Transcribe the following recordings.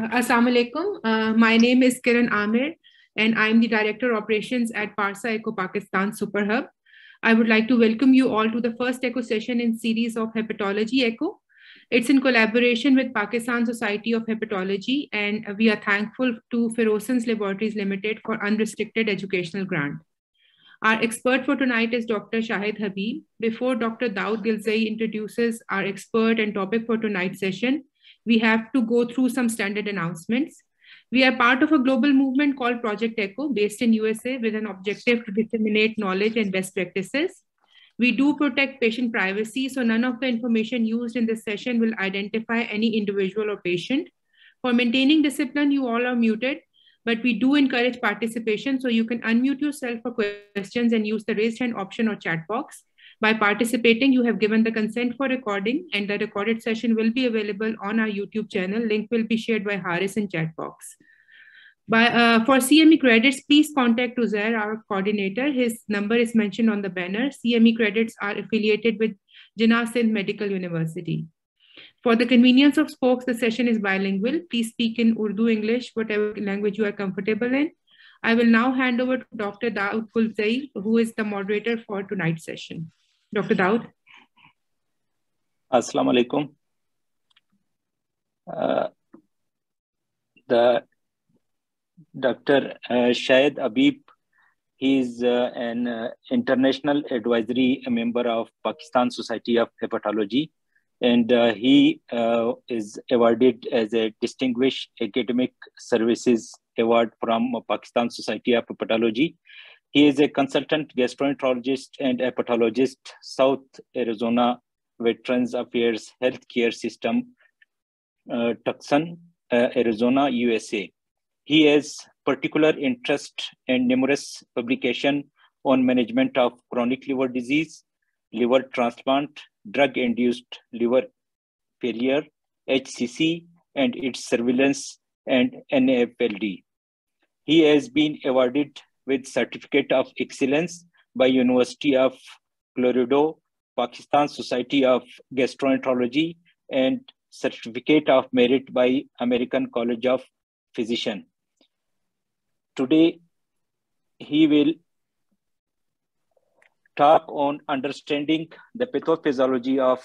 Uh, Assalamu alaikum. Uh, my name is Kiran Amir, and I'm the Director of Operations at Parsa Echo Pakistan Super Hub. I would like to welcome you all to the first Echo session in series of Hepatology Echo. It's in collaboration with Pakistan Society of Hepatology, and we are thankful to Ferozsons Laboratories Limited for unrestricted educational grant. Our expert for tonight is Dr. Shahid Habib. Before Dr. Daud Gilzai introduces our expert and topic for tonight's session, we have to go through some standard announcements. We are part of a global movement called Project Echo based in USA with an objective to disseminate knowledge and best practices. We do protect patient privacy, so none of the information used in this session will identify any individual or patient. For maintaining discipline, you all are muted, but we do encourage participation, so you can unmute yourself for questions and use the raise hand option or chat box. By participating, you have given the consent for recording and the recorded session will be available on our YouTube channel. Link will be shared by Haris in chat box. By, uh, for CME credits, please contact Uzair, our coordinator. His number is mentioned on the banner. CME credits are affiliated with Jinnah Sindh Medical University. For the convenience of folks, the session is bilingual. Please speak in Urdu, English, whatever language you are comfortable in. I will now hand over to Dr. Daud Kulzai, who is the moderator for tonight's session. Dr. Daud. Assalamu alaikum. Uh, the Dr. Uh, Shahid Habib, he uh, an uh, international advisory member of Pakistan Society of Hepatology, and uh, he uh, is awarded as a Distinguished Academic Services Award from Pakistan Society of Hepatology he is a consultant gastroenterologist and hepatologist, South Arizona Veterans Affairs Healthcare System, uh, Tucson, uh, Arizona, USA. He has particular interest and numerous publication on management of chronic liver disease, liver transplant, drug-induced liver failure, HCC, and its surveillance and NAFLD. He has been awarded with Certificate of Excellence by University of Colorado, Pakistan Society of Gastroenterology, and Certificate of Merit by American College of Physician. Today, he will talk on understanding the pathophysiology of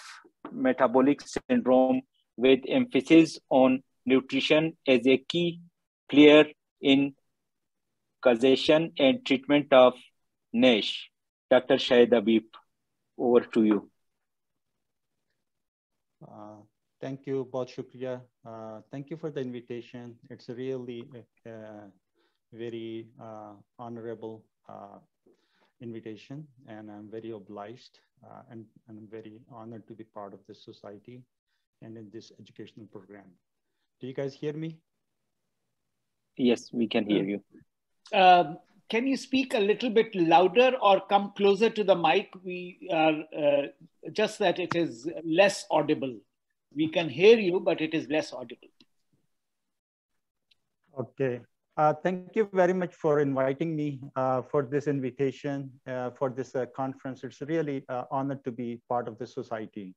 metabolic syndrome with emphasis on nutrition as a key player in causation and treatment of NASH. Dr. Shahid Habib, over to you. Uh, thank you, Bob Shukriya. Uh, thank you for the invitation. It's a really uh, very uh, honorable uh, invitation, and I'm very obliged uh, and, and I'm very honored to be part of this society and in this educational program. Do you guys hear me? Yes, we can hear you. Um, can you speak a little bit louder or come closer to the mic? We are uh, just that it is less audible. We can hear you, but it is less audible. Okay. Uh, thank you very much for inviting me uh, for this invitation uh, for this uh, conference. It's really uh, honored to be part of the society.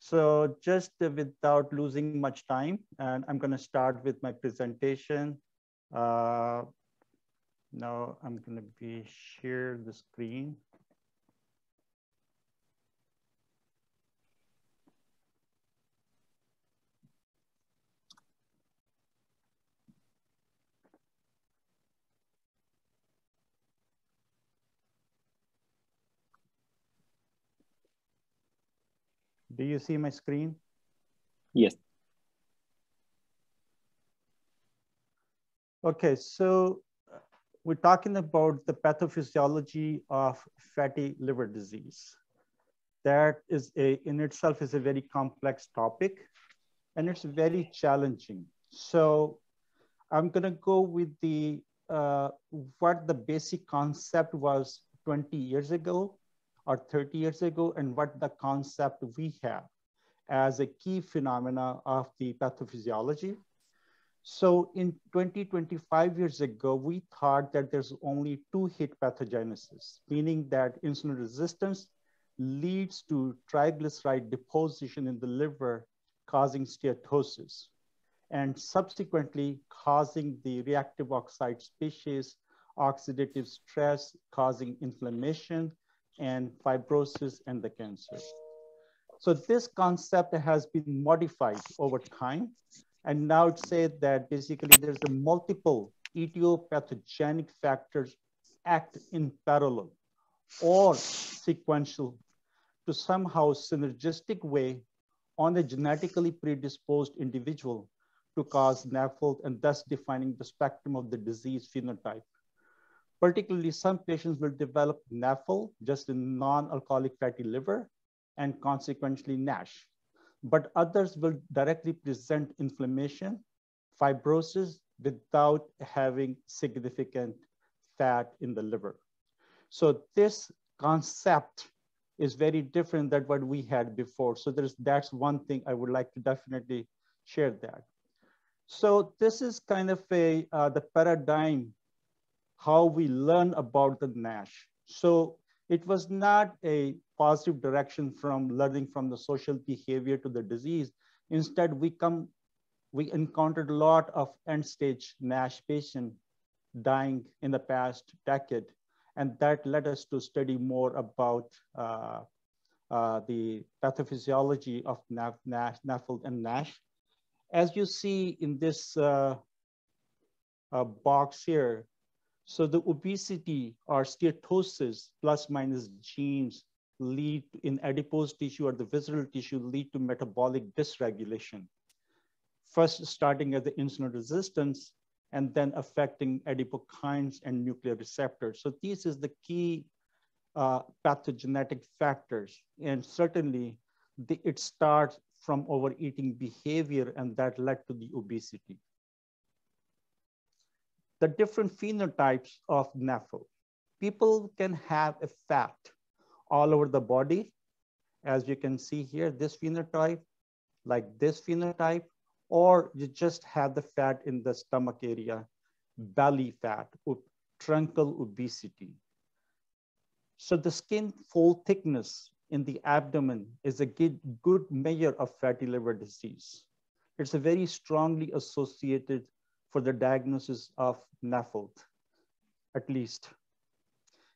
So just without losing much time, and I'm going to start with my presentation. Now I'm going to be share the screen. Do you see my screen? Yes. Okay, so we're talking about the pathophysiology of fatty liver disease. That is a, in itself is a very complex topic and it's very challenging. So I'm gonna go with the, uh, what the basic concept was 20 years ago or 30 years ago and what the concept we have as a key phenomena of the pathophysiology so in 20, 25 years ago, we thought that there's only two hit pathogenesis, meaning that insulin resistance leads to triglyceride deposition in the liver, causing steatosis. and subsequently causing the reactive oxide species, oxidative stress, causing inflammation and fibrosis and the cancer. So this concept has been modified over time. And now it said that basically there's a multiple etiopathogenic factors act in parallel or sequential to somehow synergistic way on a genetically predisposed individual to cause NAFLD and thus defining the spectrum of the disease phenotype. Particularly, some patients will develop NAFLD, just in non-alcoholic fatty liver, and consequently NASH. But others will directly present inflammation, fibrosis, without having significant fat in the liver. So this concept is very different than what we had before. So there's that's one thing I would like to definitely share that. So this is kind of a uh, the paradigm how we learn about the NASH. So it was not a positive direction from learning from the social behavior to the disease. Instead, we come, we encountered a lot of end stage NASH patients dying in the past decade. And that led us to study more about uh, uh, the pathophysiology of NASH, NAFLD and NASH. As you see in this uh, uh, box here, so the obesity or steatosis plus minus genes lead in adipose tissue or the visceral tissue lead to metabolic dysregulation. First starting at the insulin resistance and then affecting adipokines and nuclear receptors. So this is the key uh, pathogenetic factors. And certainly the, it starts from overeating behavior and that led to the obesity. The different phenotypes of NAFL. People can have a fat all over the body. As you can see here, this phenotype, like this phenotype, or you just have the fat in the stomach area, belly fat, truncal obesity. So the skin fold thickness in the abdomen is a good, good measure of fatty liver disease. It's a very strongly associated for the diagnosis of NAFLD, at least.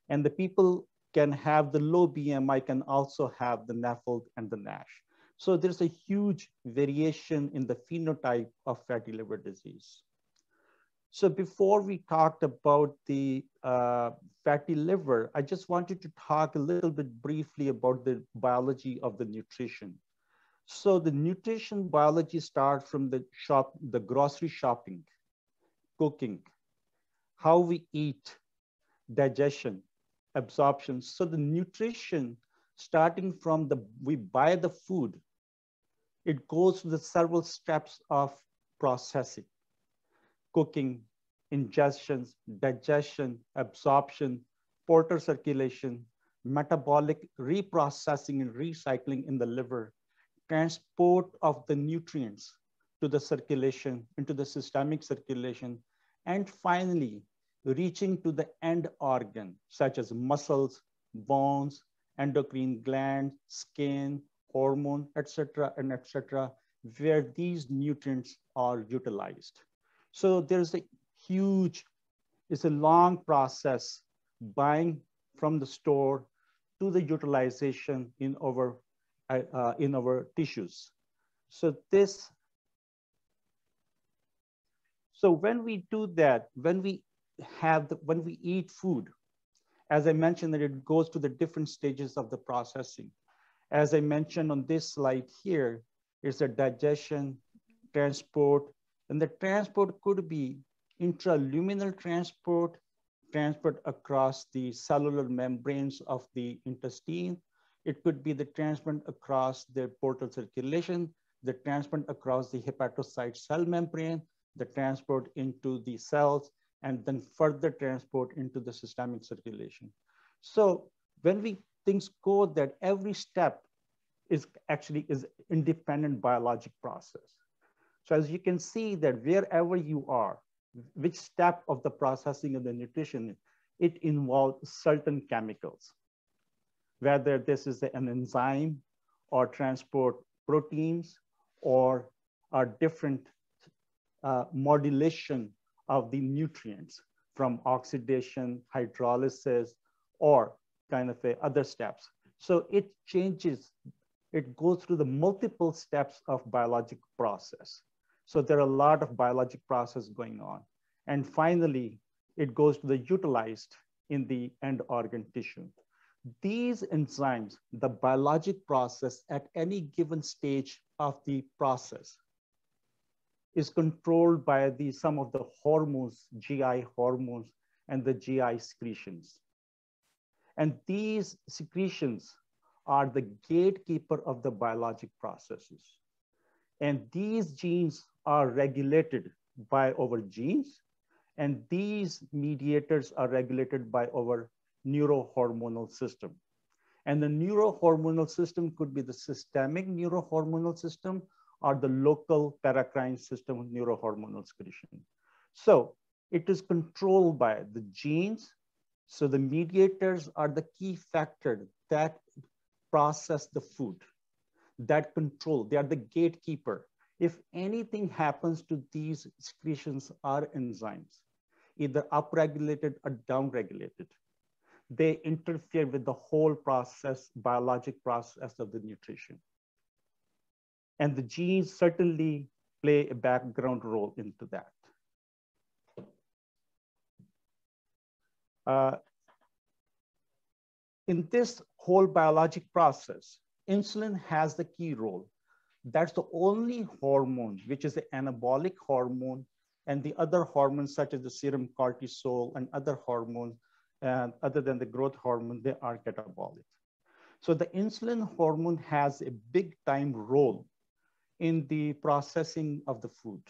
And the people can have the low BMI can also have the NAFLD and the NASH. So there's a huge variation in the phenotype of fatty liver disease. So before we talked about the uh, fatty liver, I just wanted to talk a little bit briefly about the biology of the nutrition. So the nutrition biology starts from the shop, the grocery shopping, cooking, how we eat, digestion, absorption. So the nutrition starting from the, we buy the food it goes through the several steps of processing, cooking, ingestion, digestion, absorption, portal circulation, metabolic reprocessing and recycling in the liver, transport of the nutrients to the circulation, into the systemic circulation, and finally, reaching to the end organ, such as muscles, bones, endocrine glands, skin, hormone, etc., and etc., where these nutrients are utilized. So there's a huge, it's a long process buying from the store to the utilization in our, uh, uh, in our tissues. So this, so when we do that, when we have, the, when we eat food, as I mentioned that it goes to the different stages of the processing. As I mentioned on this slide here, is the digestion, transport, and the transport could be intraluminal transport, transport across the cellular membranes of the intestine. It could be the transport across the portal circulation, the transport across the hepatocyte cell membrane, the transport into the cells, and then further transport into the systemic circulation. So when we things go that every step is actually is independent biologic process. So as you can see that wherever you are, which step of the processing of the nutrition, it involves certain chemicals, whether this is an enzyme or transport proteins or are different uh, modulation of the nutrients from oxidation, hydrolysis, or kind of a other steps. So it changes, it goes through the multiple steps of biologic process. So there are a lot of biologic process going on. And finally, it goes to the utilized in the end organ tissue. These enzymes, the biologic process at any given stage of the process is controlled by the, some of the hormones, GI hormones, and the GI secretions. And these secretions are the gatekeeper of the biologic processes. And these genes are regulated by our genes, and these mediators are regulated by our neurohormonal system. And the neurohormonal system could be the systemic neurohormonal system or the local paracrine system of neurohormonal secretion. So it is controlled by the genes. So the mediators are the key factor that process the food, that control, they are the gatekeeper. If anything happens to these secretions or enzymes, either upregulated or downregulated, they interfere with the whole process, biologic process of the nutrition. And the genes certainly play a background role into that. Uh, in this whole biologic process, insulin has the key role. That's the only hormone, which is the anabolic hormone, and the other hormones such as the serum cortisol and other hormones, uh, other than the growth hormone, they are catabolic. So the insulin hormone has a big time role in the processing of the food.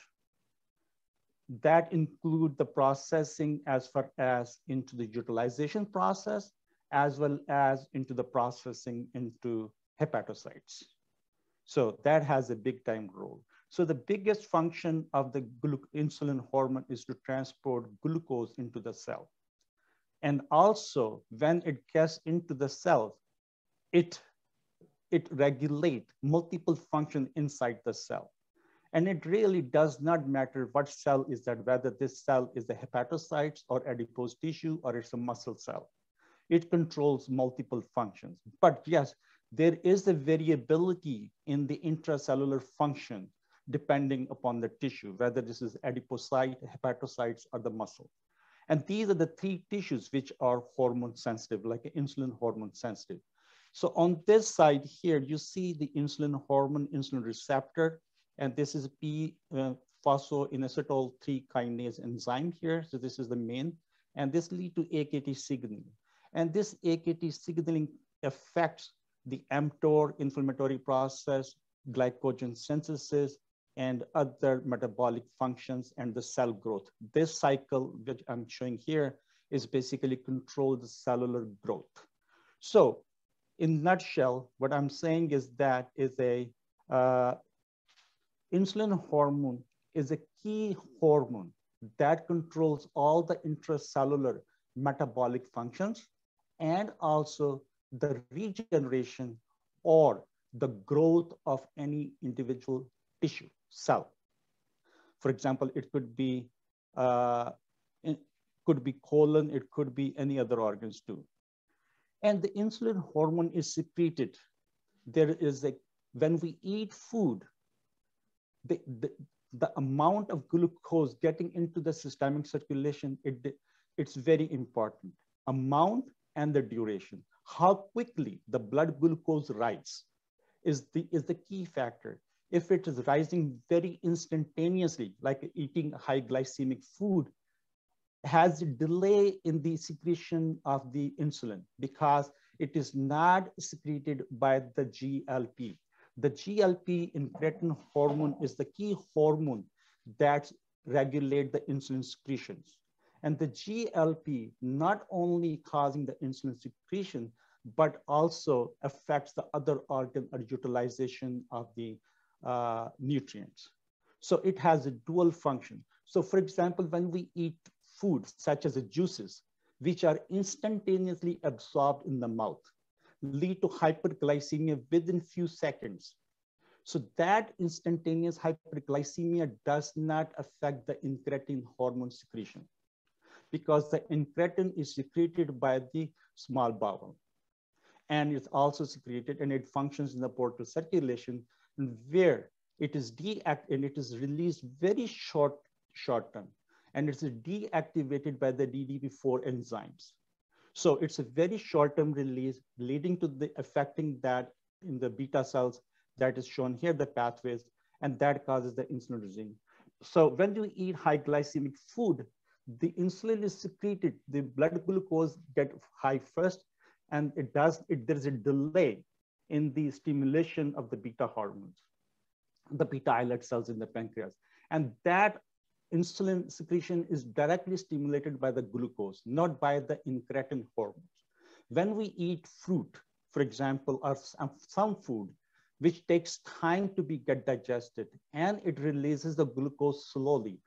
That include the processing as far as into the utilization process, as well as into the processing into hepatocytes. So that has a big time role. So the biggest function of the insulin hormone is to transport glucose into the cell. And also when it gets into the cell, it it regulate multiple functions inside the cell. And it really does not matter what cell is that, whether this cell is the hepatocytes or adipose tissue or it's a muscle cell. It controls multiple functions. But yes, there is a variability in the intracellular function depending upon the tissue, whether this is adipocyte, hepatocytes, or the muscle. And these are the three tissues which are hormone sensitive, like insulin hormone sensitive. So on this side here, you see the insulin hormone, insulin receptor, and this is P uh, phosphoinositol 3 kinase enzyme here. So this is the main, and this lead to AKT signaling. And this AKT signaling affects the mTOR inflammatory process, glycogen synthesis, and other metabolic functions and the cell growth. This cycle, which I'm showing here, is basically control the cellular growth. So in nutshell, what I'm saying is that is a uh, insulin hormone is a key hormone that controls all the intracellular metabolic functions and also the regeneration or the growth of any individual tissue cell. For example, it could be uh, it could be colon, it could be any other organs too and the insulin hormone is secreted. There is a, when we eat food, the, the, the amount of glucose getting into the systemic circulation, it, it's very important. Amount and the duration. How quickly the blood glucose rises is the, is the key factor. If it is rising very instantaneously, like eating high glycemic food, has a delay in the secretion of the insulin because it is not secreted by the GLP. The GLP incretin hormone is the key hormone that regulate the insulin secretions. And the GLP not only causing the insulin secretion, but also affects the other organ or utilization of the uh, nutrients. So it has a dual function. So for example, when we eat foods such as the juices, which are instantaneously absorbed in the mouth, lead to hyperglycemia within few seconds. So that instantaneous hyperglycemia does not affect the incretin hormone secretion because the incretin is secreted by the small bowel. And it's also secreted and it functions in the portal circulation where it is deactivated and it is released very short, short term. And it's deactivated by the DPP4 enzymes. So it's a very short-term release leading to the affecting that in the beta cells that is shown here, the pathways, and that causes the insulin regime. So when you eat high glycemic food, the insulin is secreted, the blood glucose get high first, and it does, it, there's a delay in the stimulation of the beta hormones, the beta islet cells in the pancreas. And that insulin secretion is directly stimulated by the glucose, not by the incretin hormones. When we eat fruit, for example, or some food, which takes time to be get digested, and it releases the glucose slowly,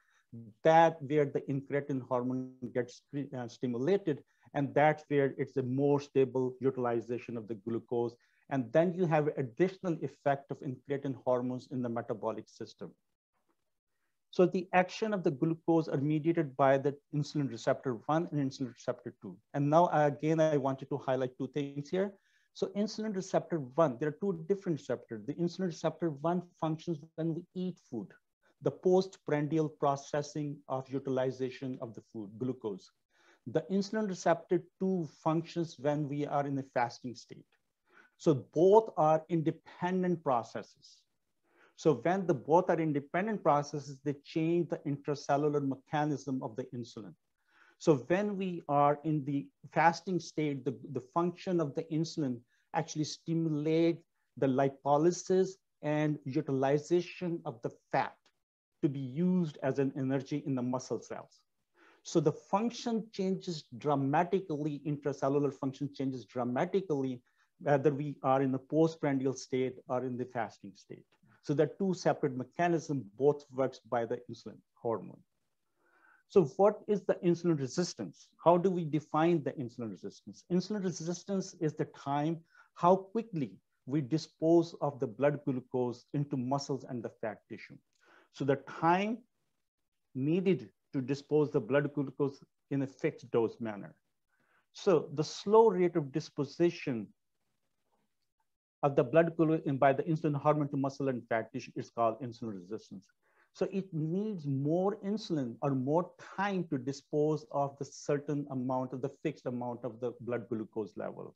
that where the incretin hormone gets uh, stimulated, and that's where it's a more stable utilization of the glucose. And then you have additional effect of incretin hormones in the metabolic system. So the action of the glucose are mediated by the insulin receptor 1 and insulin receptor 2. And now again, I wanted to highlight two things here. So insulin receptor 1, there are two different receptors. The insulin receptor 1 functions when we eat food, the postprandial processing of utilization of the food, glucose. The insulin receptor 2 functions when we are in a fasting state. So both are independent processes. So when the both are independent processes, they change the intracellular mechanism of the insulin. So when we are in the fasting state, the, the function of the insulin actually stimulate the lipolysis and utilization of the fat to be used as an energy in the muscle cells. So the function changes dramatically, intracellular function changes dramatically, whether we are in the postprandial state or in the fasting state. So the two separate mechanisms, both works by the insulin hormone. So what is the insulin resistance? How do we define the insulin resistance? Insulin resistance is the time how quickly we dispose of the blood glucose into muscles and the fat tissue. So the time needed to dispose the blood glucose in a fixed dose manner. So the slow rate of disposition of the blood glucose by the insulin hormone to muscle and fat tissue is called insulin resistance. So it needs more insulin or more time to dispose of the certain amount of the fixed amount of the blood glucose level.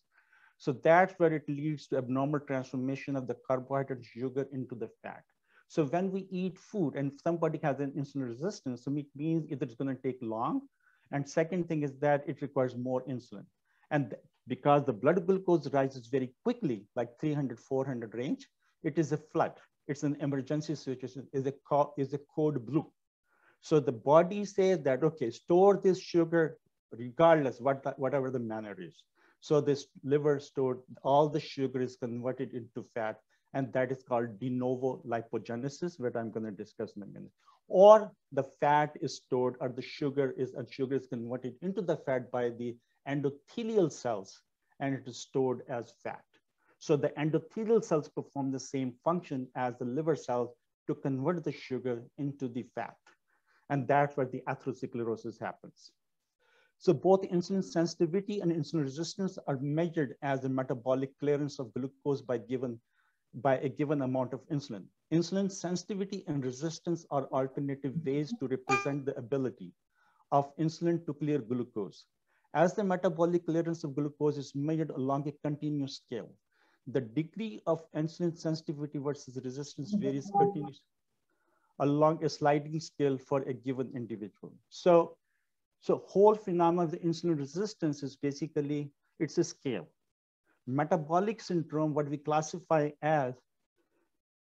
So that's where it leads to abnormal transformation of the carbohydrate sugar into the fat. So when we eat food and somebody has an insulin resistance, so it means either it's going to take long. And second thing is that it requires more insulin. And because the blood glucose rises very quickly, like 300, 400 range, it is a flood. It's an emergency situation, is a, is a code blue. So the body says that, okay, store this sugar regardless what, whatever the manner is. So this liver stored, all the sugar is converted into fat, and that is called de novo lipogenesis, which I'm gonna discuss in a minute. Or the fat is stored, or the sugar is, and sugar is converted into the fat by the endothelial cells and it is stored as fat. So the endothelial cells perform the same function as the liver cells to convert the sugar into the fat. And that's where the atherosclerosis happens. So both insulin sensitivity and insulin resistance are measured as the metabolic clearance of glucose by given by a given amount of insulin. Insulin sensitivity and resistance are alternative ways to represent the ability of insulin to clear glucose. As the metabolic clearance of glucose is measured along a continuous scale, the degree of insulin sensitivity versus resistance varies mm-hmm. continuously along a sliding scale for a given individual. So, so whole phenomenon of the insulin resistance is basically, it's a scale. Metabolic syndrome, what we classify as,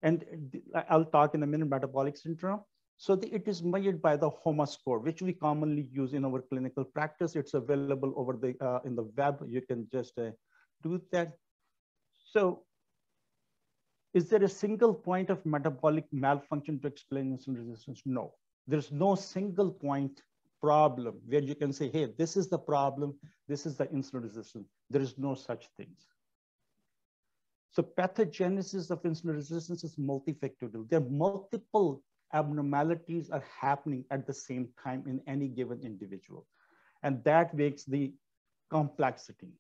and I'll talk in a minute, metabolic syndrome, so the, it is measured by the HOMA score, which we commonly use in our clinical practice. It's available over the uh, in the web. You can just uh, do that. So is there a single point of metabolic malfunction to explain insulin resistance? No, there's no single point problem where you can say, hey, this is the problem, this is the insulin resistance. There is no such things. So pathogenesis of insulin resistance is multifactorial. There are multiple abnormalities are happening at the same time in any given individual. And that makes the complexity.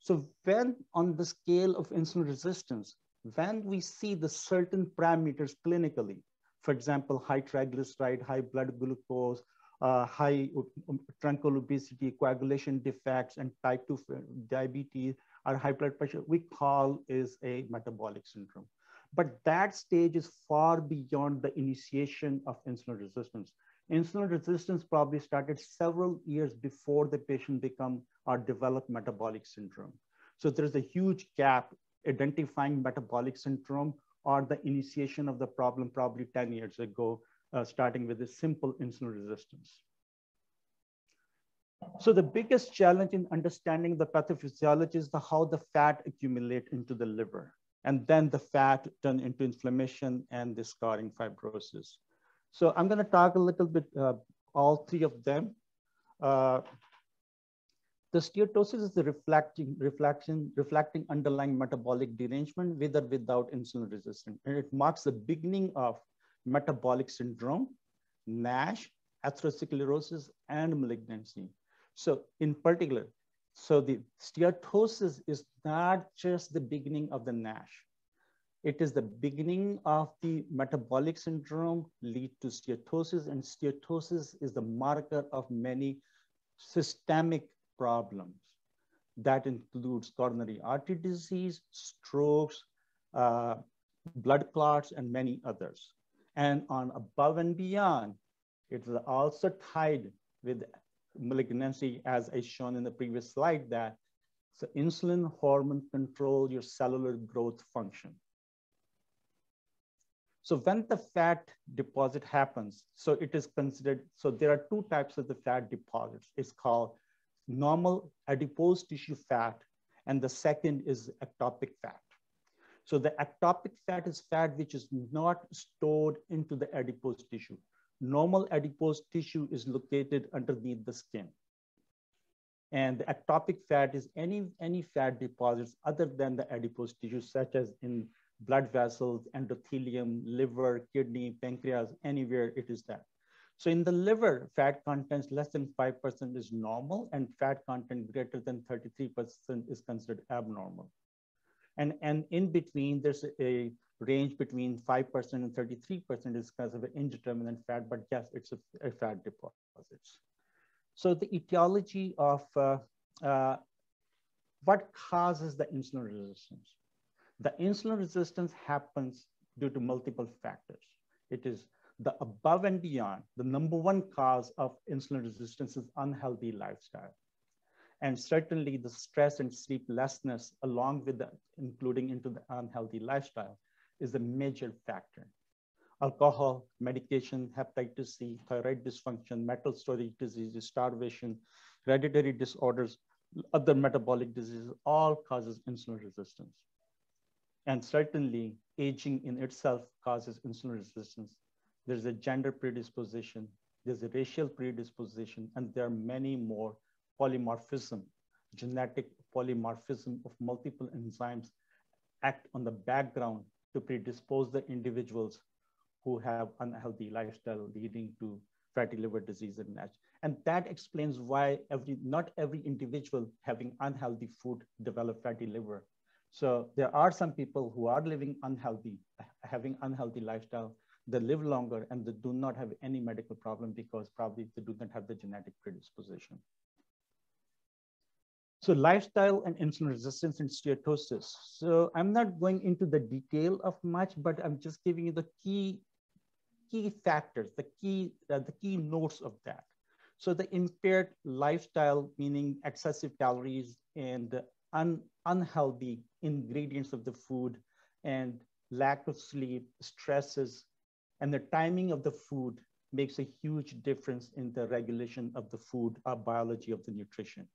So when on the scale of insulin resistance, when we see the certain parameters clinically, for example, high triglyceride, high blood glucose, uh, high um, um, truncal obesity, coagulation defects, and type 2 uh, diabetes or high blood pressure, we call is a metabolic syndrome. But that stage is far beyond the initiation of insulin resistance. Insulin resistance probably started several years before the patient become or develop metabolic syndrome. So there's a huge gap identifying metabolic syndrome or the initiation of the problem probably 10 years ago, uh, starting with a simple insulin resistance. So the biggest challenge in understanding the pathophysiology is the, how the fat accumulate into the liver and then the fat turn into inflammation and the scarring fibrosis. So I'm gonna talk a little bit, uh, all three of them. Uh, the steatosis is the reflecting, reflection, reflecting underlying metabolic derangement with or without insulin resistance. And it marks the beginning of metabolic syndrome, NASH, atherosclerosis, and malignancy. So in particular, so the steatosis is not just the beginning of the NASH. It is the beginning of the metabolic syndrome lead to steatosis and steatosis is the marker of many systemic problems. That includes coronary artery disease, strokes, uh, blood clots, and many others. And on above and beyond, it is also tied with malignancy, as I shown in the previous slide, that so insulin hormone control your cellular growth function. So when the fat deposit happens, so it is considered, so there are two types of the fat deposits. It's called normal adipose tissue fat, and the second is ectopic fat. So the ectopic fat is fat which is not stored into the adipose tissue. Normal adipose tissue is located underneath the skin. And the ectopic fat is any, any fat deposits other than the adipose tissue, such as in blood vessels, endothelium, liver, kidney, pancreas, anywhere it is that. So in the liver, fat content less than 5% is normal and fat content greater than 33% is considered abnormal. And, and in between, there's a range between 5% and 33% is because of indeterminate fat, but yes, it's a, a fat deposits. So the etiology of uh, uh, what causes the insulin resistance? The insulin resistance happens due to multiple factors. It is the above and beyond, the number one cause of insulin resistance is unhealthy lifestyle. And certainly the stress and sleeplessness along with that, including into the unhealthy lifestyle is a major factor. Alcohol, medication, hepatitis C, thyroid dysfunction, metal storage diseases, starvation, hereditary disorders, other metabolic diseases, all causes insulin resistance. And certainly aging in itself causes insulin resistance there's a gender predisposition, there's a racial predisposition, and there are many more polymorphism, genetic polymorphism of multiple enzymes act on the background to predispose the individuals who have unhealthy lifestyle leading to fatty liver disease and NASH. And that explains why every, not every individual having unhealthy food develop fatty liver. So there are some people who are living unhealthy, having unhealthy lifestyle, they live longer and they do not have any medical problem because probably they do not have the genetic predisposition. So lifestyle and insulin resistance and steatosis. So I'm not going into the detail of much, but I'm just giving you the key, key factors, the key, uh, the key notes of that. So the impaired lifestyle, meaning excessive calories and un, unhealthy ingredients of the food and lack of sleep, stresses, and the timing of the food makes a huge difference in the regulation of the food or biology of the nutrition.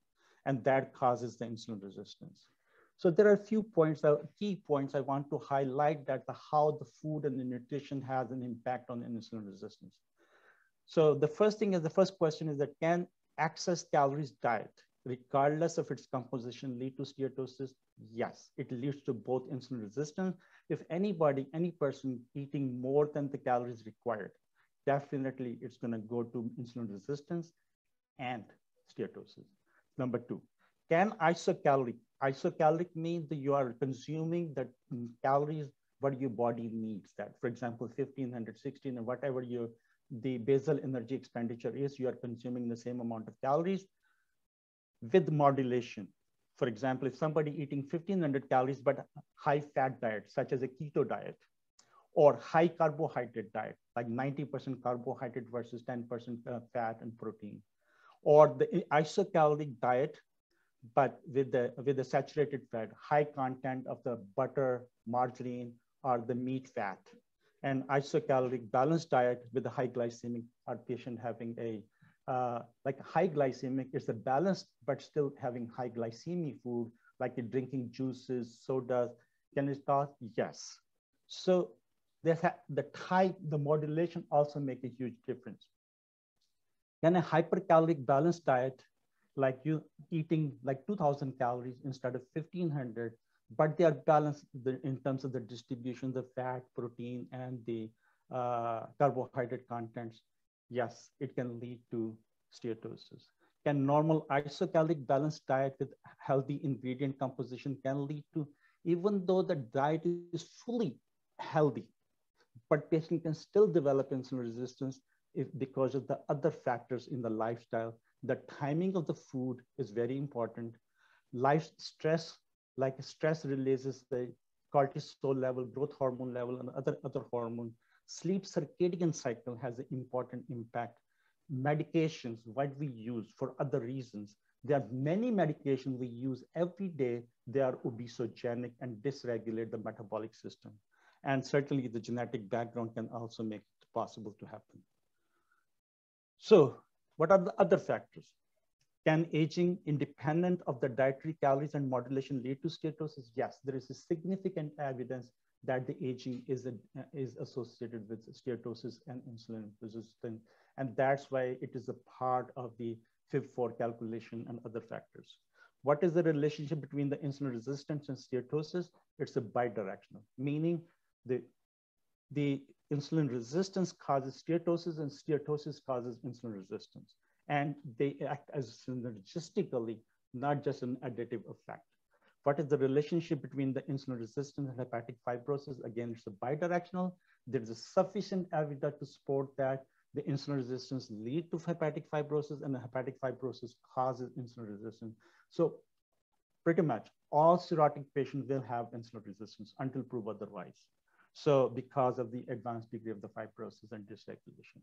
And that causes the insulin resistance. So there are a few points, uh, key points I want to highlight that the, how the food and the nutrition has an impact on insulin resistance. So the first thing is, the first question is that can excess calories diet, regardless of its composition, lead to steatosis? Yes, it leads to both insulin resistance. If anybody, any person eating more than the calories required, definitely it's going to go to insulin resistance and steatosis. Number two, can isocaloric, isocaloric means that you are consuming the calories what your body needs that. For example, 1500, 16, or whatever your the basal energy expenditure is, you are consuming the same amount of calories with modulation. For example, if somebody eating 1500 calories, but high fat diet, such as a keto diet, or high carbohydrate diet, like 90% carbohydrate versus 10% uh, fat and protein, or the isocaloric diet, but with the, with the saturated fat, high content of the butter, margarine, or the meat fat, and isocaloric balanced diet with the high glycemic, or patient having a uh, like high glycemic, is a balanced, but still having high glycemic food, like the drinking juices, sodas. Can it cause? Yes. So the type, the modulation also make a huge difference. Can a hypercaloric balanced diet, like you eating like 2000 calories instead of 1500, but they are balanced in terms of the distribution, the fat, protein, and the uh, carbohydrate contents, yes, it can lead to steatosis. Can normal isocaloric balanced diet with healthy ingredient composition can lead to, even though the diet is fully healthy, but patient can still develop insulin resistance if because of the other factors in the lifestyle. The timing of the food is very important. Life stress, like stress releases the cortisol level, growth hormone level, and other, other hormones Sleep circadian cycle has an important impact. Medications, what we use for other reasons. There are many medications we use every day. They are obesogenic and dysregulate the metabolic system. And certainly the genetic background can also make it possible to happen. So what are the other factors? Can aging independent of the dietary calories and modulation lead to steatosis? Yes, there is a significant evidence that the aging is, a, is associated with steatosis and insulin resistance. And that's why it is a part of the FIB4 calculation and other factors. What is the relationship between the insulin resistance and steatosis? It's a bidirectional, meaning the, the insulin resistance causes steatosis and steatosis causes insulin resistance. And they act as synergistically, not just an additive effect. What is the relationship between the insulin resistance and hepatic fibrosis? Again, it's a bidirectional. There is a sufficient evidence to support that the insulin resistance lead to hepatic fibrosis and the hepatic fibrosis causes insulin resistance. So pretty much all cirrhotic patients will have insulin resistance until proved otherwise. So because of the advanced degree of the fibrosis and dysregulation.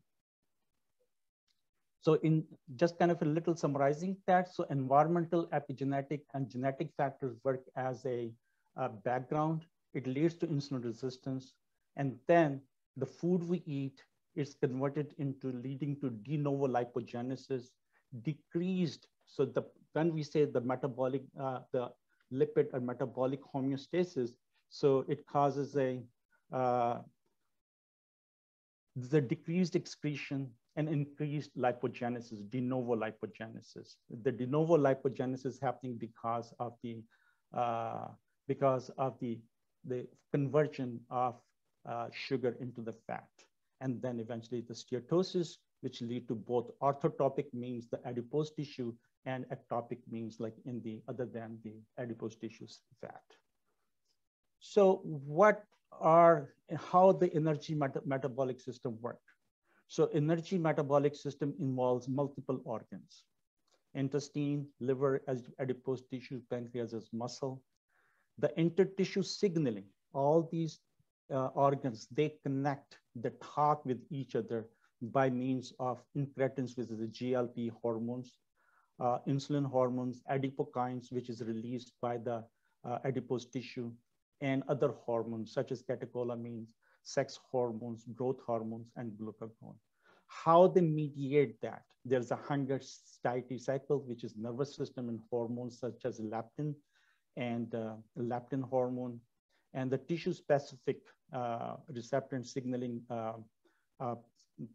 So in just kind of a little summarizing that, so environmental, epigenetic, and genetic factors work as a, a background. It leads to insulin resistance. And then the food we eat is converted into leading to de novo lipogenesis, decreased. So the when we say the metabolic, uh, the lipid or metabolic homeostasis, so it causes a uh, the decreased excretion and increased lipogenesis, de novo lipogenesis. The de novo lipogenesis happening because of the uh, because of the the conversion of uh, sugar into the fat, and then eventually the steatosis, which lead to both orthotopic means the adipose tissue and ectopic means like in the other than the adipose tissue fat. So what are how the energy meta metabolic system work? So energy metabolic system involves multiple organs, intestine, liver, as adipose tissue, pancreas as muscle. The intertissue signaling, all these uh, organs, they connect, they talk with each other by means of incretins, which is the GLP hormones, uh, insulin hormones, adipokines, which is released by the uh, adipose tissue, and other hormones such as catecholamines, sex hormones, growth hormones, and glucagon. How they mediate that? There's a hunger satiety cycle, which is nervous system and hormones such as leptin and uh, leptin hormone, and the tissue specific uh, receptor and signaling uh, uh,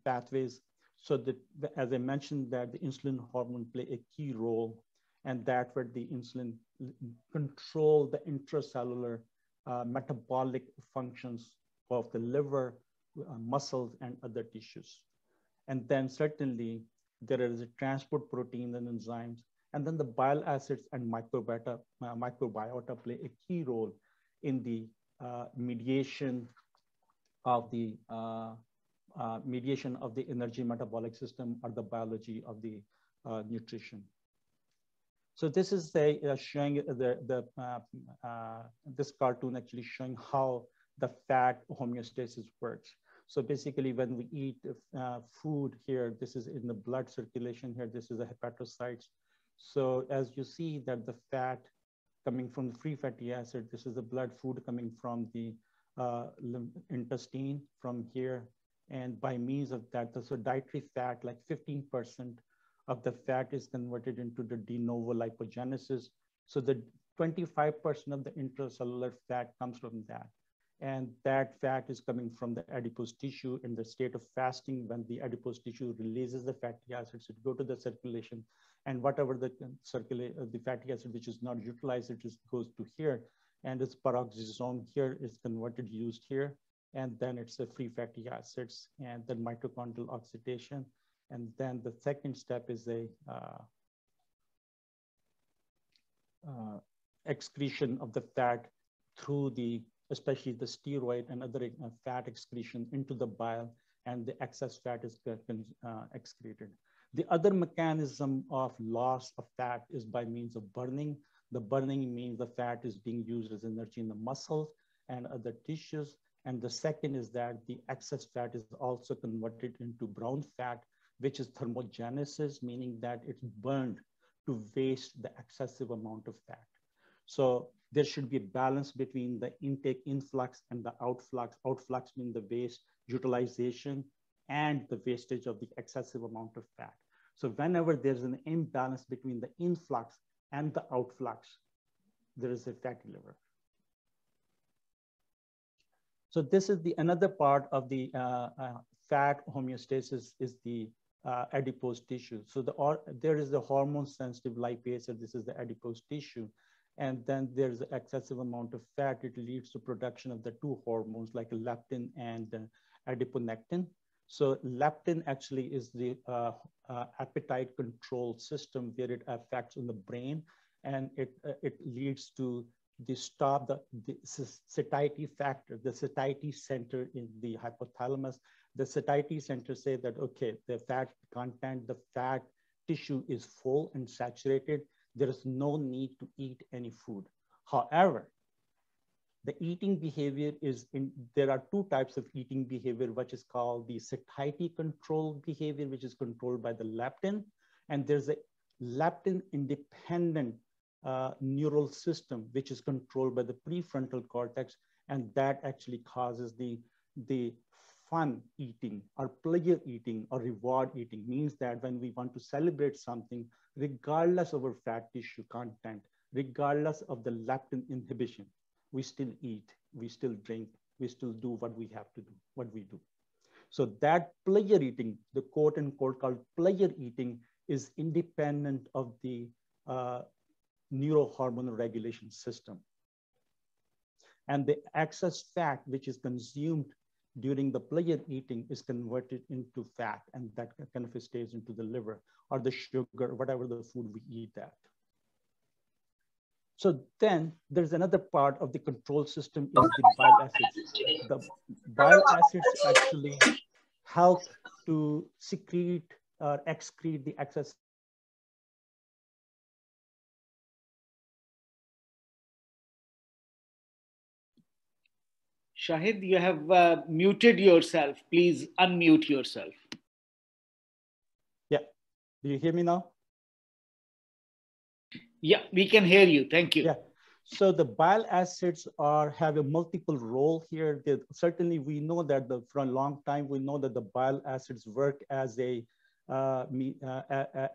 pathways. So that, as I mentioned, that the insulin hormone play a key role. And that where the insulin control the intracellular uh, metabolic functions of the liver, uh, muscles, and other tissues. And then certainly there is a transport protein and enzymes. And then the bile acids and microbiota, uh, microbiota play a key role in the uh, mediation of the uh, mediation of the energy metabolic system or the biology of the nutrition. So this is the, uh, showing the, the uh, this cartoon actually showing how the fat homeostasis works. So basically when we eat food here, this is in the blood circulation here, this is the hepatocytes. So as you see that the fat coming from the free fatty acid. This is the blood food coming from the uh, intestine from here. And by means of that, so dietary fat, like 15% of the fat is converted into the de novo lipogenesis. So the 25% of the intracellular fat comes from that. And that fat is coming from the adipose tissue in the state of fasting when the adipose tissue releases the fatty acids, it go to the circulation and whatever the circulate, the fatty acid which is not utilized, it just goes to here and its peroxisome here is converted, used here. And then it's the free fatty acids and then mitochondrial oxidation. And then the second step is a uh, uh, excretion of the fat through the especially the steroid and other uh, fat excretion into the bile and the excess fat is uh, excreted. The other mechanism of loss of fat is by means of burning. The burning means the fat is being used as energy in the muscles and other tissues. And the second is that the excess fat is also converted into brown fat, which is thermogenesis, meaning that it's burned to waste the excessive amount of fat. So there should be a balance between the intake influx and the outflux. Outflux means the waste utilization and the wastage of the excessive amount of fat. So whenever there's an imbalance between the influx and the outflux, there is a fatty liver. So this is the another part of the uh, uh, fat homeostasis is the uh, adipose tissue. So the, or, there is the hormone sensitive lipase, this is the adipose tissue and then there's an excessive amount of fat, it leads to production of the two hormones like leptin and uh, adiponectin. So leptin actually is the uh, uh, appetite control system where it affects on the brain and it, uh, it leads to the stop the, the satiety factor, the satiety center in the hypothalamus. The satiety center say that, okay, the fat content, the fat tissue is full and saturated there is no need to eat any food. However, the eating behavior is in, there are two types of eating behavior, which is called the satiety control behavior, which is controlled by the leptin. And there's a leptin independent uh, neural system, which is controlled by the prefrontal cortex. And that actually causes the, the fun eating or pleasure eating or reward eating means that when we want to celebrate something, regardless of our fat tissue content, regardless of the leptin inhibition, we still eat, we still drink, we still do what we have to do, what we do. So that pleasure eating, the quote unquote called pleasure eating is independent of the uh, neurohormonal regulation system. And the excess fat, which is consumed during the pleasure eating is converted into fat and that kind of stays into the liver or the sugar, whatever the food we eat that. So then there's another part of the control system is the bile acids. The bile acids actually help to secrete or excrete the excess Shahid, you have uh, muted yourself. Please unmute yourself. Yeah. Do you hear me now? Yeah, we can hear you. Thank you. Yeah. So the bile acids are have a multiple role here. They, certainly, we know that the, for a long time we know that the bile acids work as a uh, me, uh,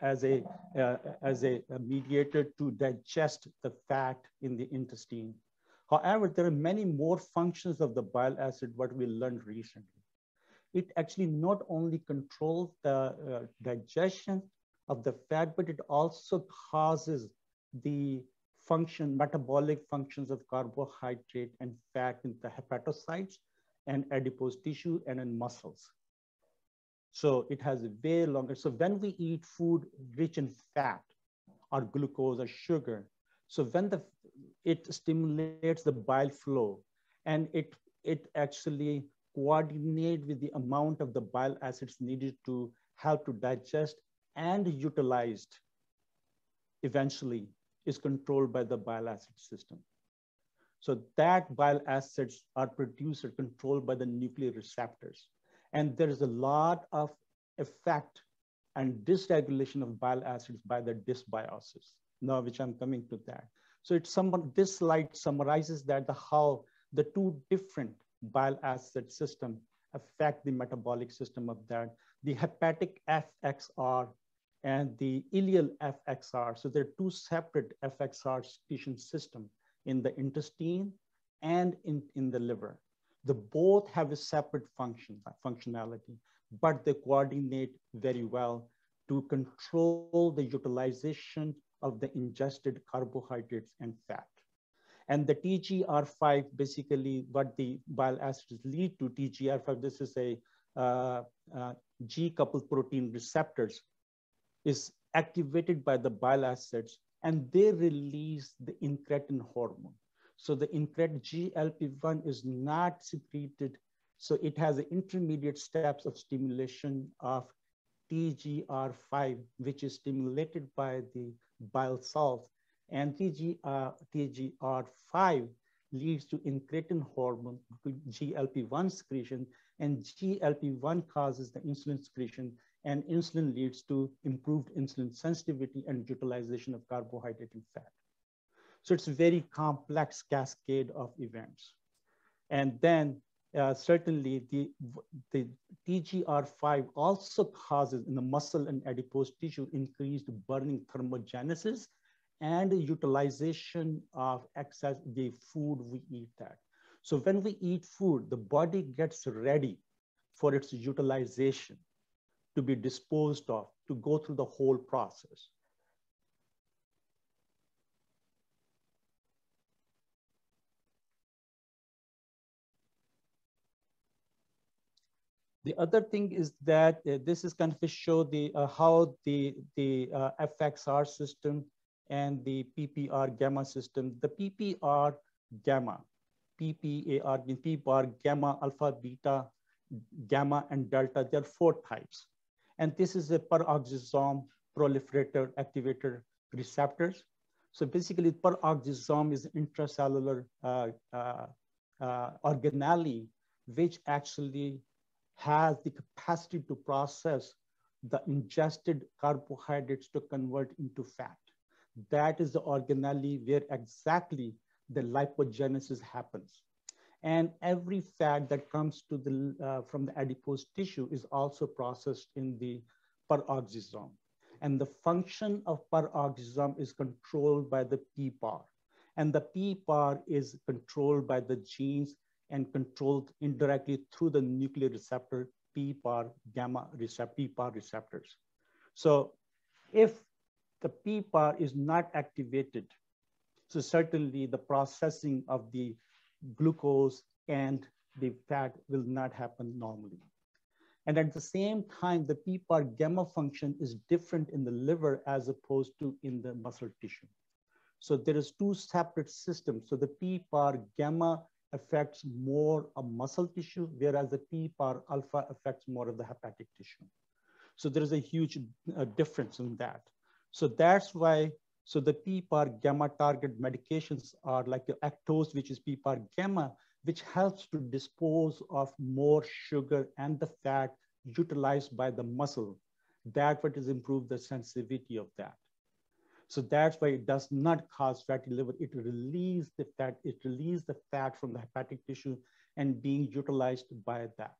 as a uh, as a, a mediator to digest the fat in the intestine. However, there are many more functions of the bile acid, what we learned recently. It actually not only controls the uh, digestion of the fat, but it also causes the function, metabolic functions of carbohydrate and fat in the hepatocytes and adipose tissue and in muscles. So it has a way longer. So when we eat food rich in fat or glucose or sugar, so when the it stimulates the bile flow and it it actually coordinate with the amount of the bile acids needed to help to digest and utilized eventually is controlled by the bile acid system. So that bile acids are produced or controlled by the nuclear receptors. And there is a lot of effect and dysregulation of bile acids by the dysbiosis, now which I'm coming to that. So it's some, this slide summarizes that the how the two different bile acid system affect the metabolic system of that. The hepatic FXR and the ileal FXR. So there are two separate FXR secretion system in the intestine and in, in the liver. The both have a separate function, functionality, but they coordinate very well to control the utilization of the ingested carbohydrates and fat. And the TGR5, basically what the bile acids lead to TGR5, this is a uh, uh, G-coupled protein receptors, is activated by the bile acids and they release the incretin hormone. So the incretin GLP-1 is not secreted. So it has intermediate steps of stimulation of TGR5, which is stimulated by the bile salts. And TG, uh, TGR5 leads to incretin hormone, GLP-1 secretion, and GLP-1 causes the insulin secretion, and insulin leads to improved insulin sensitivity and utilization of carbohydrate and fat. So it's a very complex cascade of events. And then uh, certainly the, the TGR5 also causes in the muscle and adipose tissue increased burning thermogenesis and utilization of excess the food we eat that. So when we eat food, the body gets ready for its utilization to be disposed of, to go through the whole process. The other thing is that uh, this is kind of to show the uh, how the the uh, FXR system and the PPR gamma system. The PPR gamma, PPAR, PPR gamma, alpha, beta, gamma, and delta. There are four types. And this is a peroxisome proliferator activator receptors. So basically peroxisome is intracellular uh, uh, uh, organelle, which actually has the capacity to process the ingested carbohydrates to convert into fat. That is the organelle where exactly the lipogenesis happens. And every fat that comes to the, uh, from the adipose tissue is also processed in the peroxisome. And the function of peroxisome is controlled by the PPAR. And the PPAR is controlled by the genes and controlled indirectly through the nuclear receptor PPAR gamma receptor, PPAR receptors. So if the PPAR is not activated, so certainly the processing of the glucose and the fat will not happen normally. And at the same time, the PPAR gamma function is different in the liver as opposed to in the muscle tissue. So there is two separate systems. So the PPAR gamma affects more of muscle tissue, whereas the PPAR alpha affects more of the hepatic tissue. So there is a huge uh, difference in that. So that's why so the PPAR gamma target medications are like the Actos, which is PPAR gamma, which helps to dispose of more sugar and the fat utilized by the muscle. That what is improve the sensitivity of that. So that's why it does not cause fatty liver. It releases the fat, it releases the fat from the hepatic tissue and being utilized by that.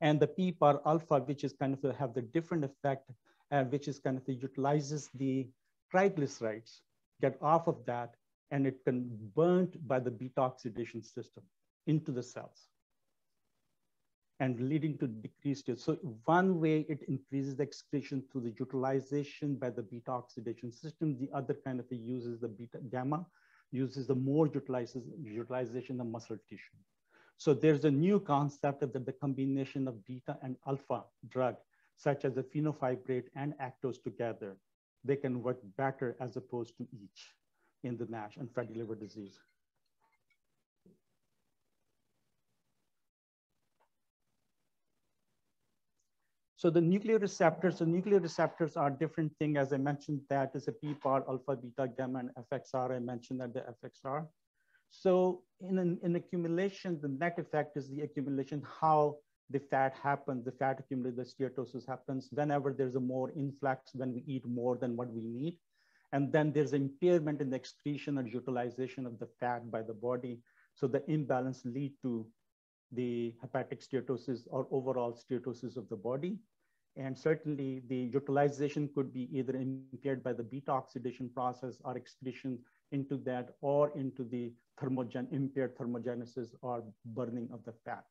And the PPAR alpha, which is kind of have the different effect, uh, which is kind of utilizes the triglycerides, get off of that, and it can burnt by the beta oxidation system into the cells. And leading to decreased. So one way it increases the excretion through the utilization by the beta oxidation system. The other kind of it uses the beta gamma, uses the more utilizes, utilization of muscle tissue. So there's a new concept that the combination of beta and alpha drug, such as the fenofibrate and Actos together, they can work better as opposed to each in the NASH and fatty liver disease. So the nuclear receptors, the nuclear receptors are different thing. As I mentioned, that is a PPAR, alpha, beta, gamma, and FXR. I mentioned that the FXR. So in an in accumulation, the net effect is the accumulation, how the fat happens, the fat accumulates, the steatosis happens whenever there's a more influx, when we eat more than what we need. And then there's impairment in the excretion or utilization of the fat by the body. So the imbalance lead to the hepatic steatosis or overall steatosis of the body. And certainly the utilization could be either impaired by the beta oxidation process or excretion into that or into the thermogen impaired thermogenesis or burning of the fat.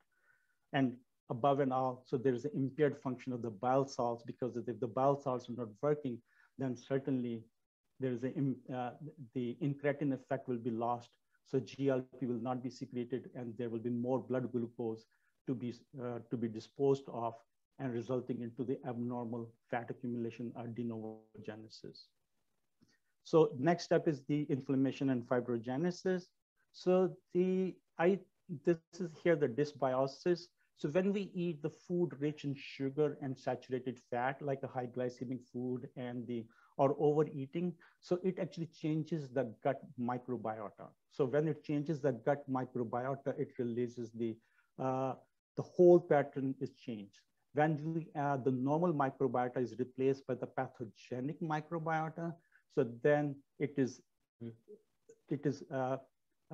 And above and all, so there's an impaired function of the bile salts because if the bile salts are not working, then certainly there's a, uh, the incretin effect will be lost. So GLP will not be secreted and there will be more blood glucose to be, uh, to be disposed of and resulting into the abnormal fat accumulation or de novo genesis. So next step is the inflammation and fibrogenesis. So the I this is here the dysbiosis. So when we eat the food rich in sugar and saturated fat, like a high glycemic food and the or overeating, so it actually changes the gut microbiota. So when it changes the gut microbiota, it releases the uh, the whole pattern is changed. When the normal microbiota is replaced by the pathogenic microbiota, so then it is, it is uh,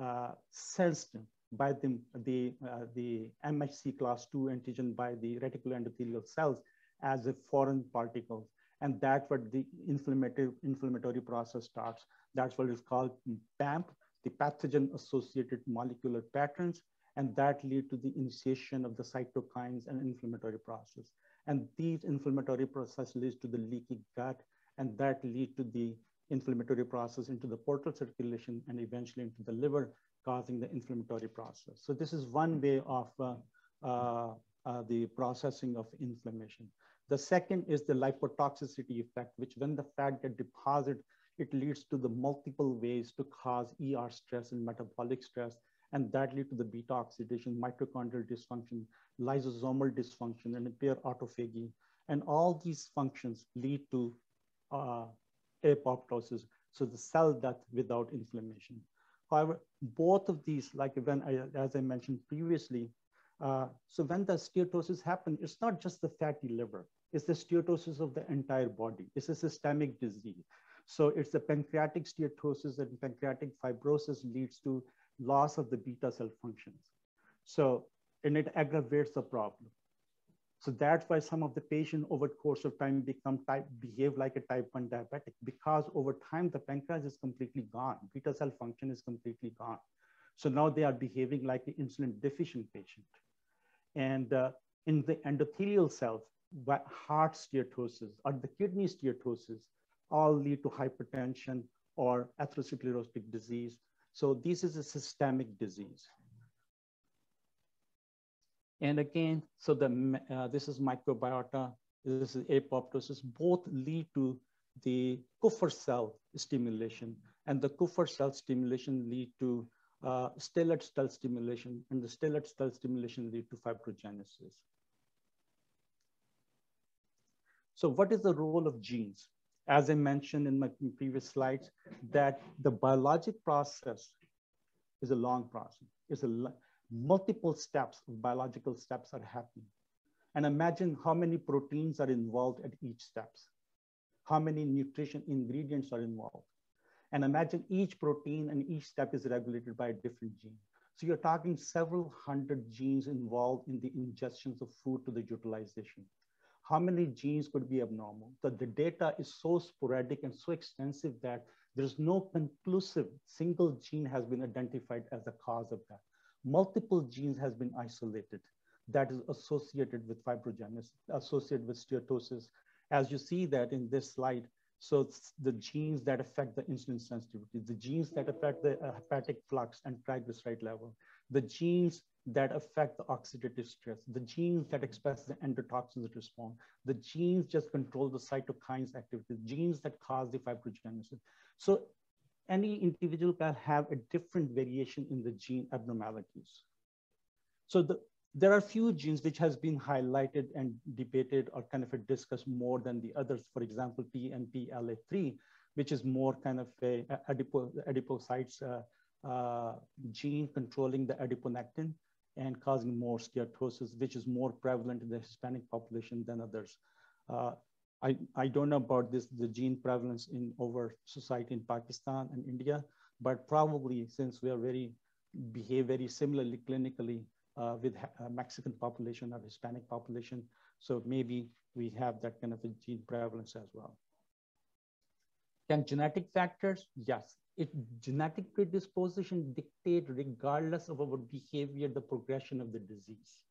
uh, sensed by the, the, uh, the MHC class 2 antigen by the reticuloendothelial cells as a foreign particle. And that's what the inflammatory, inflammatory process starts. That's what is called PAMP, the pathogen associated molecular patterns. And that lead to the initiation of the cytokines and inflammatory process. And these inflammatory process leads to the leaky gut, and that lead to the inflammatory process into the portal circulation and eventually into the liver, causing the inflammatory process. So this is one way of uh, uh, uh, the processing of inflammation. The second is the lipotoxicity effect, which when the fat get deposited, it leads to the multiple ways to cause ER stress and metabolic stress, and that lead to the beta oxidation, mitochondrial dysfunction, lysosomal dysfunction, and impair autophagy. And all these functions lead to uh, apoptosis, so the cell death without inflammation. However, both of these, like when I, as I mentioned previously, uh, so when the steatosis happens, it's not just the fatty liver, it's the steatosis of the entire body. It's a systemic disease. So it's the pancreatic steatosis and pancreatic fibrosis leads to loss of the beta cell functions. So, and it aggravates the problem. So that's why some of the patient over the course of time become type, behave like a type 1 diabetic because over time the pancreas is completely gone. Beta cell function is completely gone. So now they are behaving like an insulin deficient patient. And uh, in the endothelial cells, heart steatosis or the kidney steatosis all lead to hypertension or atherosclerotic disease. So this is a systemic disease. And again, so the, uh, this is microbiota, this is apoptosis, both lead to the Kupffer cell stimulation and the Kupffer cell stimulation lead to uh, stellate cell stimulation and the stellate cell stimulation lead to fibrogenesis. So what is the role of genes? As I mentioned in my previous slides, that the biologic process is a long process. It's a multiple steps, biological steps are happening. And imagine how many proteins are involved at each steps, how many nutrition ingredients are involved. And imagine each protein and each step is regulated by a different gene. So you're talking several hundred genes involved in the ingestions of food to the utilization. How many genes could be abnormal? So the data is so sporadic and so extensive that there's no conclusive single gene has been identified as the cause of that multiple genes has been isolated. that is associated with fibrogenesis, associated with steatosis. As you see that in this slide, so the genes that affect the insulin sensitivity, the genes that affect the hepatic flux and triglyceride level, the genes that affect the oxidative stress, the genes that express the endotoxins response, the genes just control the cytokines activity, genes that cause the fibrogenesis. So any individual can have a different variation in the gene abnormalities. So the, there are few genes which has been highlighted and debated or kind of discussed more than the others. For example, PNPLA3, which is more kind of a, adipo, adipocytes uh, uh, gene controlling the adiponectin and causing more steatosis, which is more prevalent in the Hispanic population than others. Uh, I, I don't know about this, the gene prevalence in over society in Pakistan and India, but probably since we are very, behave very similarly clinically, uh, with uh, Mexican population or Hispanic population. So maybe we have that kind of a gene prevalence as well. Can genetic factors? Yes. It, genetic predisposition dictate regardless of our behavior, the progression of the disease.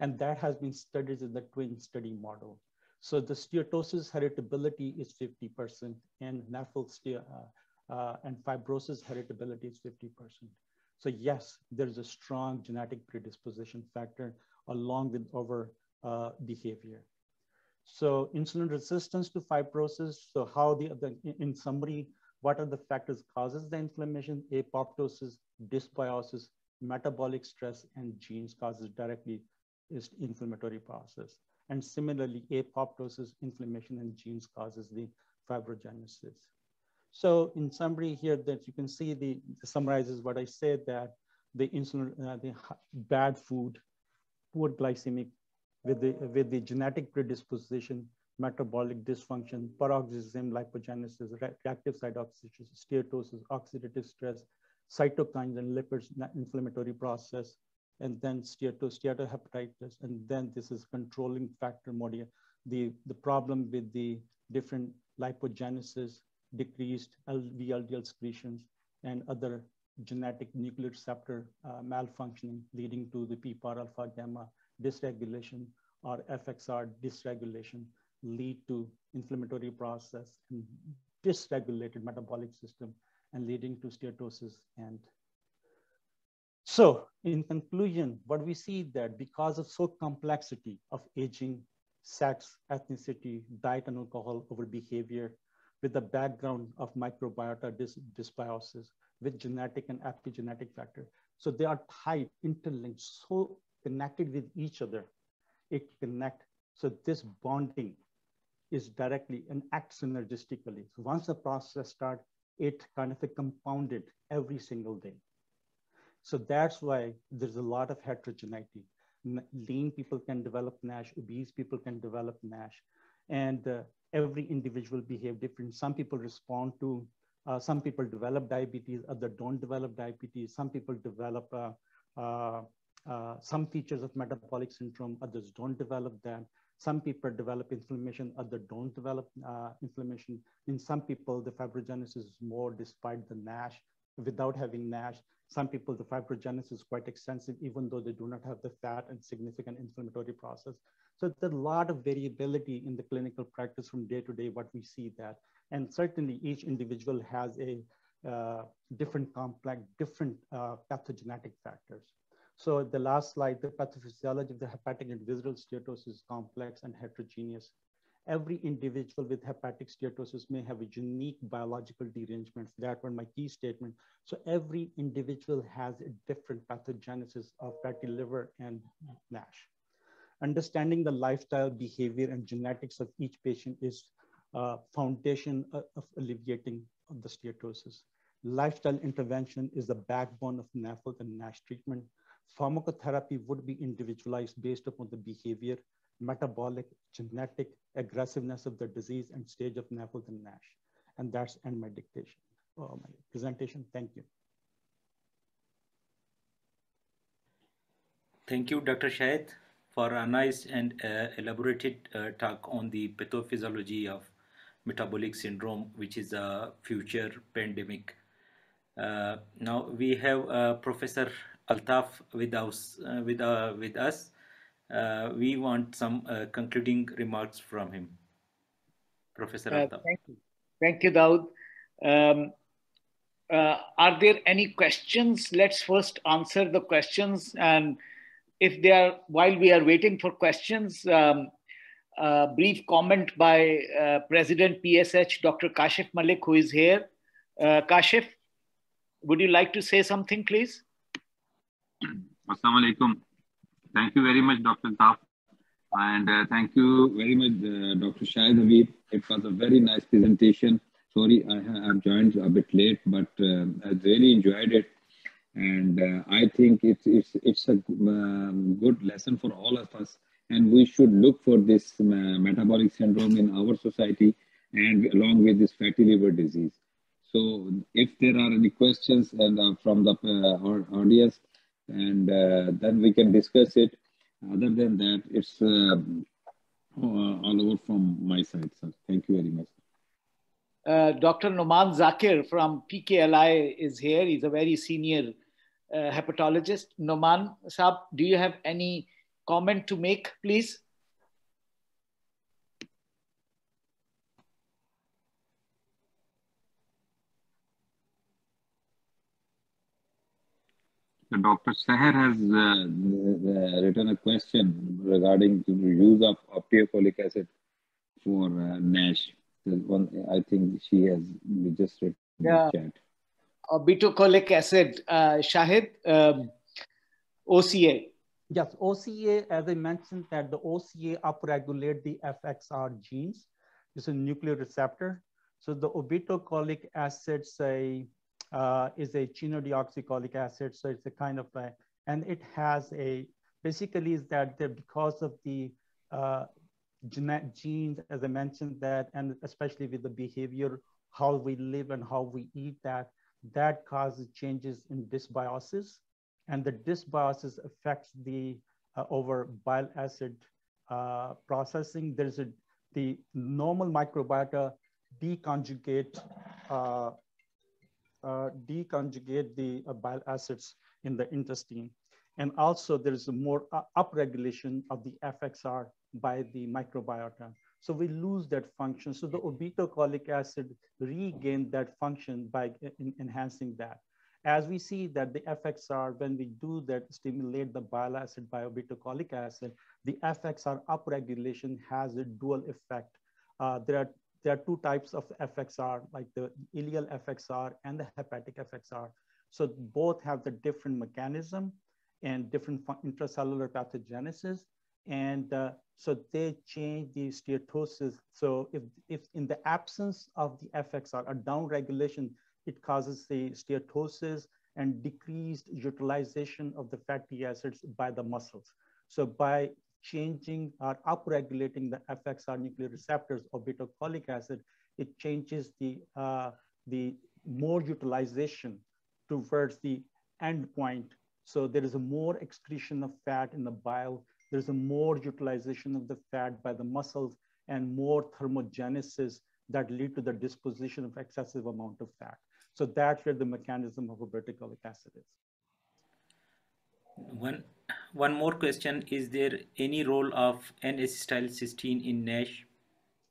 And that has been studied in the twin study model. So the steatosis heritability is 50% and NAFL uh, uh, and fibrosis heritability is 50%. So yes, there's a strong genetic predisposition factor along with our uh, behavior. So insulin resistance to fibrosis. So how the, the, in summary, what are the factors causes the inflammation? Apoptosis, dysbiosis, metabolic stress, and genes causes directly is inflammatory process. And similarly, apoptosis, inflammation, and genes causes the fibrogenesis. So in summary here that you can see the, summarizes what I said that the insulin, uh, the bad food, poor glycemic with the, with the genetic predisposition, metabolic dysfunction, peroxisome, lipogenesis, reactive side oxidation, steatosis, oxidative stress, cytokines and lipids, inflammatory process, and then steato, steatohepatitis, and then this is controlling factor modia. The, the problem with the different lipogenesis, decreased VLDL secretions, and other genetic nuclear receptor uh, malfunctioning leading to the PPAR alpha gamma dysregulation or FXR dysregulation lead to inflammatory process and dysregulated metabolic system and leading to steatosis and so in conclusion, what we see that because of so complexity of aging, sex, ethnicity, diet and alcohol over behavior, with the background of microbiota dys dysbiosis, with genetic and epigenetic factor. So they are tied, interlinked, so connected with each other. It connect. So this bonding is directly and acts synergistically. So once the process starts, it kind of compounded every single day. So that's why there's a lot of heterogeneity. Lean people can develop NASH, obese people can develop NASH, and uh, every individual behave different. Some people respond to, uh, some people develop diabetes, others don't develop diabetes. Some people develop uh, uh, uh some features of metabolic syndrome, others don't develop that. Some people develop inflammation, others don't develop uh, inflammation. In some people, the fibrogenesis is more despite the NASH without having NASH. Some people, the fibrogenesis is quite extensive, even though they do not have the fat and significant inflammatory process. So there's a lot of variability in the clinical practice from day to day, what we see that. And certainly each individual has a uh, different complex, different uh, pathogenetic factors. So the last slide, the pathophysiology of the hepatic and visceral steatosis is complex and heterogeneous every individual with hepatic steatosis may have a unique biological derangement. That was my key statement. So every individual has a different pathogenesis of fatty liver and NASH. Understanding the lifestyle, behavior, and genetics of each patient is a foundation of alleviating the steatosis. Lifestyle intervention is the backbone of NAFLD and NASH treatment. Pharmacotherapy would be individualized based upon the behavior metabolic, genetic aggressiveness of the disease and stage of NAFLD and NASH. And that's end my dictation, oh, my presentation. Thank you. Thank you, Dr. Shahid, for a nice and uh, elaborated uh, talk on the pathophysiology of metabolic syndrome, which is a future pandemic. Uh, now we have uh, Professor Altaf with us, uh, with, uh, with us uh, we want some uh, concluding remarks from him. Professor uh, Thank you. Thank you, Daud. Um, uh, are there any questions? Let's first answer the questions. And if they are, while we are waiting for questions, um, a brief comment by uh, President PSH, Dr. Kashif Malik, who is here. Uh, Kashif, would you like to say something, please? Assalamu alaikum. Thank you very much, Dr. Taf. And uh, thank you very much, uh, Dr. Shahid Habib. It was a very nice presentation. Sorry, I have joined a bit late, but uh, I really enjoyed it. And uh, I think it's, it's, it's a um, good lesson for all of us. And we should look for this uh, metabolic syndrome in our society and along with this fatty liver disease. So if there are any questions and uh, from the audience, and uh, then we can discuss it. Other than that, it's um, all over from my side, sir. Thank you very much. Uh, Dr. Noman Zakir from PKLI is here. He's a very senior uh, hepatologist. Noman Saab, do you have any comment to make, please? Dr. Seher has uh, written a question regarding the use of obeticholic acid for uh, NASH. One, I think she has just written yeah. chat. Obeticholic acid, uh, Shahid, um, OCA. Yes, OCA, as I mentioned, that the OCA upregulate the FXR genes. It's a nuclear receptor. So the obeticholic acid, say, uh, is a chenodeoxycholic acid. So it's a kind of a, and it has a, basically is that because of the uh, genes, as I mentioned that, and especially with the behavior, how we live and how we eat that, that causes changes in dysbiosis. And the dysbiosis affects the uh, over bile acid uh, processing. There's a, the normal microbiota deconjugate uh, deconjugate the uh, bile acids in the intestine. And also there is a more uh, upregulation of the FXR by the microbiota. So we lose that function. So the obeticholic acid regain that function by enhancing that. As we see that the FXR, when we do that, stimulate the bile acid by obeticholic acid, the FXR upregulation has a dual effect. Uh, there are there are two types of FXR, like the ileal FXR and the hepatic FXR. So both have the different mechanism and different intracellular pathogenesis. And uh, so they change the steatosis. So if, if in the absence of the FXR, a downregulation, it causes the steatosis and decreased utilization of the fatty acids by the muscles. So by changing or upregulating the FXR nuclear receptors obeticholic acid, it changes the, uh, the more utilization towards the end point. So there is a more excretion of fat in the bile. There's a more utilization of the fat by the muscles and more thermogenesis that lead to the disposition of excessive amount of fat. So that's where the mechanism of obeticholic acid is. One one more question is there any role of N-acetylcysteine in NASH?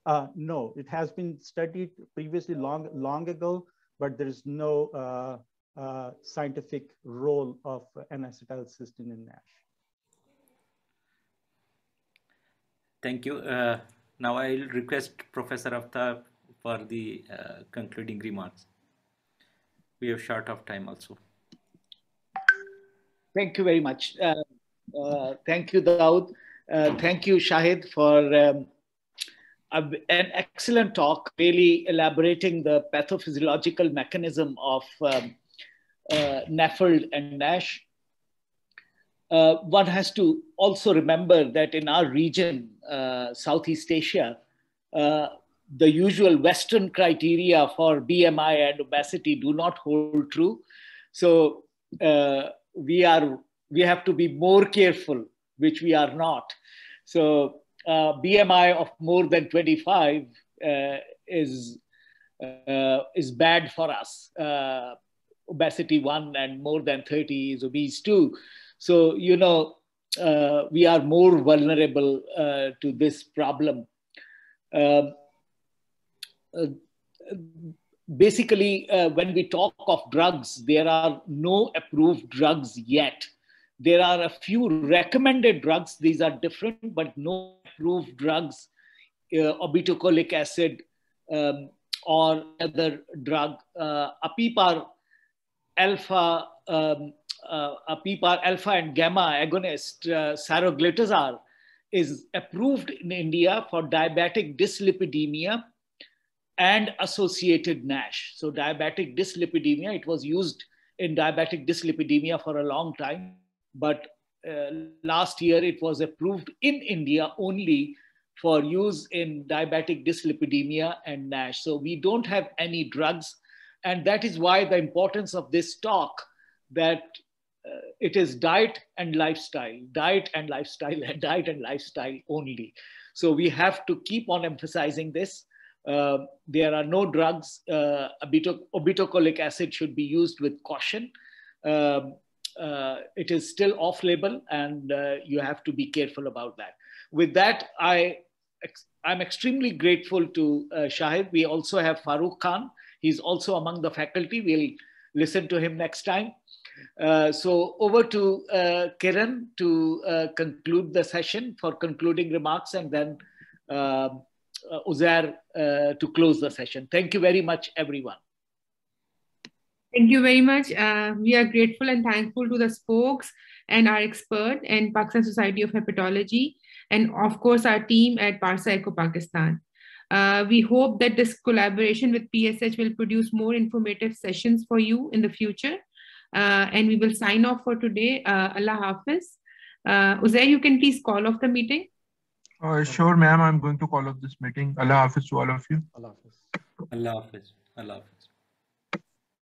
Uh, no, it has been studied previously long, long ago, but there is no uh, uh, scientific role of N-acetylcysteine in NASH. Thank you. Uh, now I'll request Professor Aftab for the uh, concluding remarks. We have short of time also. Thank you very much. Uh, uh, thank you, Daud. Uh, thank you, Shahid, for um, an excellent talk, really elaborating the pathophysiological mechanism of um, uh, and NASH. Uh, one has to also remember that in our region, uh, Southeast Asia, the usual Western criteria for BMI and obesity do not hold true. So we are we have to be more careful, which we are not. So uh, BMI of more than 25 uh, is uh, is bad for us. Uh, obesity one and more than 30 is obese two. So you know uh, we are more vulnerable uh, to this problem. Basically, uh, when we talk of drugs, there are no approved drugs yet. There are a few recommended drugs. These are different, but no approved drugs, uh, obeticholic acid um, or other drug, uh, apipar alpha, um, uh, apipar alpha and gamma agonist, uh, saroglitazar, is approved in India for diabetic dyslipidemia and associated NASH. So diabetic dyslipidemia, it was used in diabetic dyslipidemia for a long time, but uh, last year it was approved in India only for use in diabetic dyslipidemia and NASH. So we don't have any drugs. And that is why the importance of this talk that uh, it is diet and lifestyle, diet and lifestyle, diet and lifestyle only. So we have to keep on emphasizing this. Uh, there are no drugs. Uh, obeticholic acid should be used with caution. Um, uh, it is still off label and uh, you have to be careful about that. With that, I, I'm extremely grateful to uh, Shahid. We also have Farooq Khan. He's also among the faculty. We'll listen to him next time. Uh, so over to uh, Kiran to uh, conclude the session for concluding remarks and then um, uh, Uzair uh, to close the session. Thank you very much, everyone. Thank you very much. Uh, we are grateful and thankful to the spokes and our expert and Pakistan Society of Hepatology, and of course our team at Parsa Echo Pakistan. Uh, we hope that this collaboration with PSH will produce more informative sessions for you in the future. Uh, and we will sign off for today. Uh, Allah Hafiz. Uh, Uzair, you can please call off the meeting. Uh, sure, ma'am. I'm going to call off this meeting. Allah Hafiz to all of you. Allah Hafiz. Allah Hafiz. Allah Hafiz.